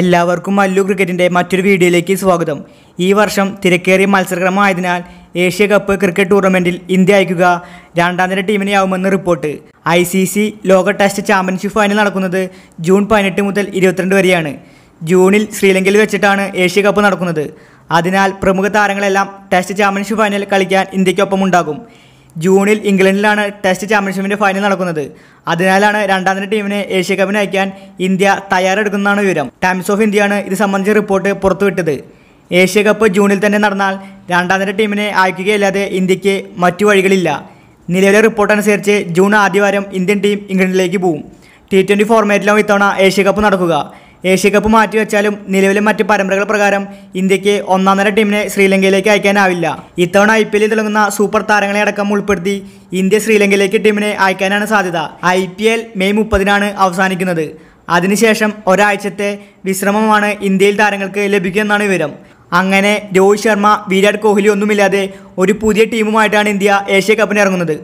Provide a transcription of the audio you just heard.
എല്ലാവർക്കും മല്ലു ക്രിക്കറ്റിന്റെ മറ്റൊരു വീഡിയോയിലേക്ക് സ്വാഗതം. ഈ വർഷം തിരക്കേറിയ മത്സരക്രമമായതിനാൽ ഏഷ്യ കപ്പ് ക്രിക്കറ്റ് ടൂർണമെന്റിൽ ഇന്ത്യ അയക്കുക രണ്ടാം നിര ടീമിനെയാവുമെന്ന് റിപ്പോർട്ട്. ഐ സി സി ലോക ടെസ്റ്റ് ചാമ്പ്യൻഷിപ്പ് ഫൈനൽ നടക്കുന്നത് ജൂൺ പതിനെട്ട് മുതൽ ഇരുപത്തിരണ്ട് വരെയാണ്. ജൂണിൽ ശ്രീലങ്കയിൽ വെച്ചിട്ടാണ് ഏഷ്യ കപ്പ് നടക്കുന്നത്. അതിനാൽ പ്രമുഖ താരങ്ങളെല്ലാം ടെസ്റ്റ് ചാമ്പ്യൻഷിപ്പ് ഫൈനൽ കളിക്കാൻ ഇന്ത്യക്കൊപ്പം ഉണ്ടാകും ജൂണിൽ ഇംഗ്ലണ്ടിലാണ് ടെസ്റ്റ് ചാമ്പ്യൻഷിപ്പിന്റെ ഫൈനൽ നടക്കുന്നത്. അതിനാലാണ് രണ്ടാം തന്നെ ടീമിനെ ഏഷ്യ കപ്പിന് അയക്കാൻ ഇന്ത്യ തയ്യാറെടുക്കുന്നതാണ് വിവരം. ടൈംസ് ഓഫ് ഇന്ത്യയാണ് ഇത് സംബന്ധിച്ച റിപ്പോർട്ട് പുറത്തുവിട്ടത്. ഏഷ്യ കപ്പ് ജൂണിൽ തന്നെ നടന്നാൽ രണ്ടാം തന്നെ ടീമിനെ അയക്കുകയല്ലാതെ ഇന്ത്യയ്ക്ക് മറ്റു വഴികളില്ല. നിലവിലെ റിപ്പോർട്ട് അനുസരിച്ച് ജൂൺ ആദ്യവാരം ഇന്ത്യൻ ടീം ഇംഗ്ലണ്ടിലേക്ക് പോകും ടി ട്വന്റി ഫോർമാറ്റിലാണ് ഇത്തവണ ഏഷ്യ കപ്പ് നടക്കുക. ഏഷ്യ കപ്പ് മാറ്റിവെച്ചാലും നിലവിലെ മറ്റ് പരമ്പരകൾ പ്രകാരം ഇന്ത്യയ്ക്ക് ഒന്നാം നിര ടീമിനെ ശ്രീലങ്കയിലേക്ക് അയക്കാനാവില്ല. ഇത്തവണ ഐ പി എല്ലിൽ തിളങ്ങുന്ന സൂപ്പർ താരങ്ങളെ അടക്കം ഉൾപ്പെടുത്തി ഇന്ത്യ ശ്രീലങ്കയിലേക്ക് ടീമിനെ അയക്കാനാണ് സാധ്യത. ഐ പി എൽ മെയ് മുപ്പതിനാണ് അവസാനിക്കുന്നത്. അതിനുശേഷം ഒരാഴ്ചത്തെ വിശ്രമമാണ് ഇന്ത്യയിൽ താരങ്ങൾക്ക് ലഭിക്കുമെന്നാണ് വിവരം. അങ്ങനെ രോഹിത് ശർമ്മ വിരാട് കോഹ്ലി ഒന്നുമില്ലാതെ ഒരു പുതിയ ടീമുമായിട്ടാണ് ഇന്ത്യ ഏഷ്യ കപ്പിന് ഇറങ്ങുന്നത്